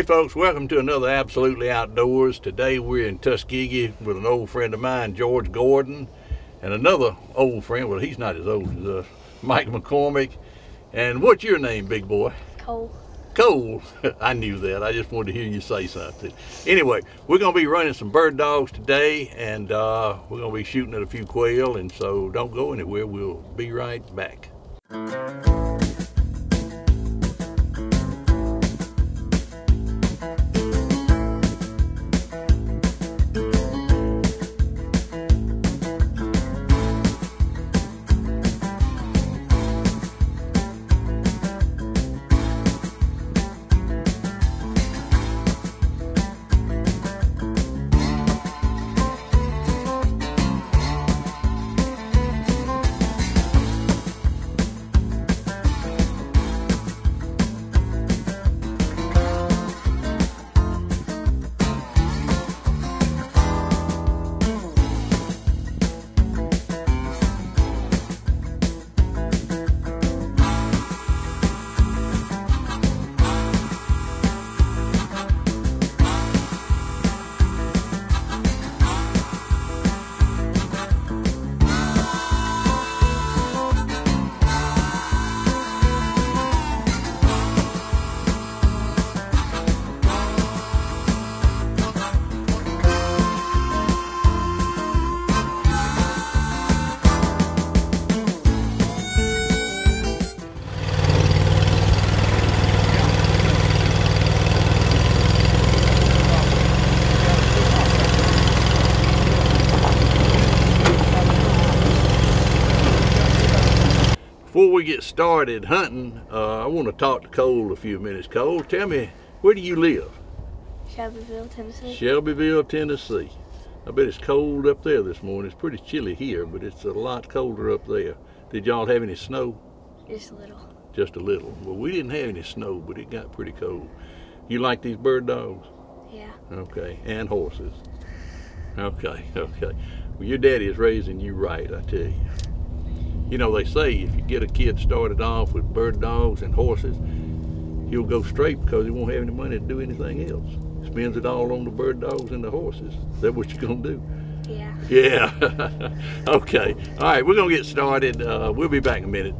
Hey folks, welcome to another Absolutely Outdoors. Today we're in Tuskegee with an old friend of mine, George Gordon, and another old friend, well he's not as old as us, Mike McCormick. And what's your name, big boy? Cole. Cole. I knew that. I just wanted to hear you say something. Anyway, we're going to be running some bird dogs today, and uh, we're going to be shooting at a few quail, and so don't go anywhere. We'll be right back. Before we get started hunting, uh, I want to talk to Cole a few minutes. Cole, tell me, where do you live? Shelbyville, Tennessee. Shelbyville, Tennessee. I bet it's cold up there this morning. It's pretty chilly here, but it's a lot colder up there. Did y'all have any snow? Just a little. Just a little. Well, we didn't have any snow, but it got pretty cold. You like these bird dogs? Yeah. Okay, and horses. Okay, okay. Well, your daddy is raising you right, I tell you. You know, they say if you get a kid started off with bird dogs and horses, he'll go straight because he won't have any money to do anything else. Spends it all on the bird dogs and the horses. Is that what you're gonna do? Yeah. Yeah. okay. All right, we're gonna get started. Uh, we'll be back in a minute.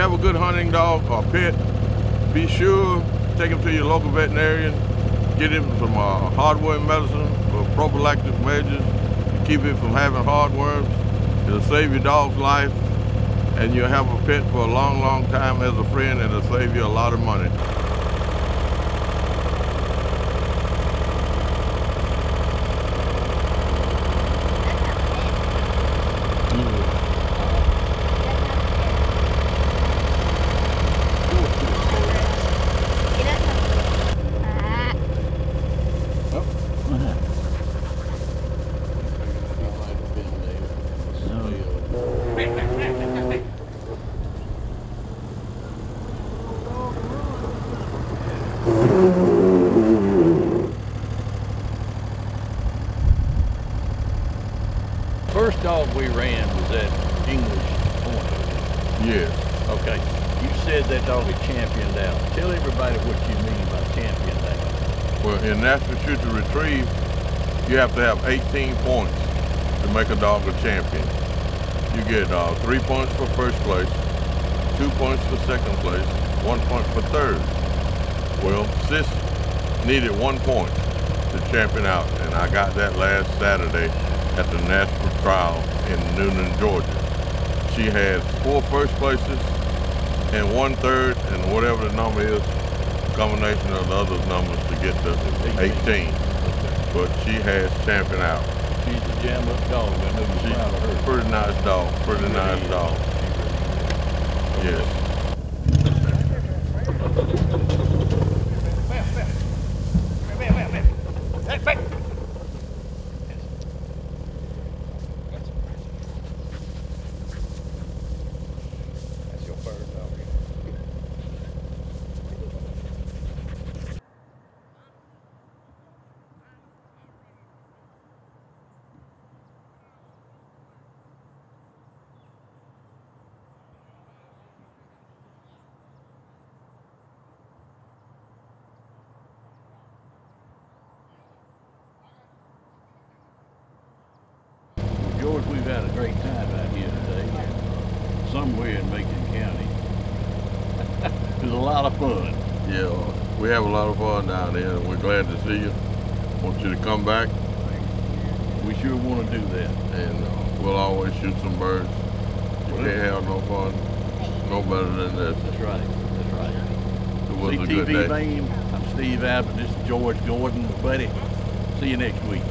Have a good hunting dog or pet, be sure take him to your local veterinarian, get him some uh, heartworm medicine or prophylactic measures to keep him from having heartworms. It'll save your dog's life and you'll have a pet for a long, long time as a friend and it'll save you a lot of money. First dog we ran was that English Point. Yes. Okay. You said that dog had championed out. Tell everybody what you mean by championed out. Well, in National shoot to retrieve, you have to have 18 points to make a dog a champion. You get uh, three points for first place, two points for second place, one point for third. Well, Sis needed one point to champion out, and I got that last Saturday at the national trial in Newnan, Georgia. She had four first places and one third, and whatever the number is, combination of the other numbers to get to 18. But she has champion out. She's a jam up dog. I know She's you're proud of her. pretty nice dog, pretty She nice really dog. Really. Yes. Had a great time out here today, somewhere in Macon County. it was a lot of fun. Yeah, we have a lot of fun down there, and we're glad to see you. Want you to come back, We sure want to do that. and uh, we'll always shoot some birds. You Well, can't have no fun, no better than this. That's right. That's right. It was a good CTV day. fame. I'm Steve Abbott. This is George Gordon, buddy. See you next week.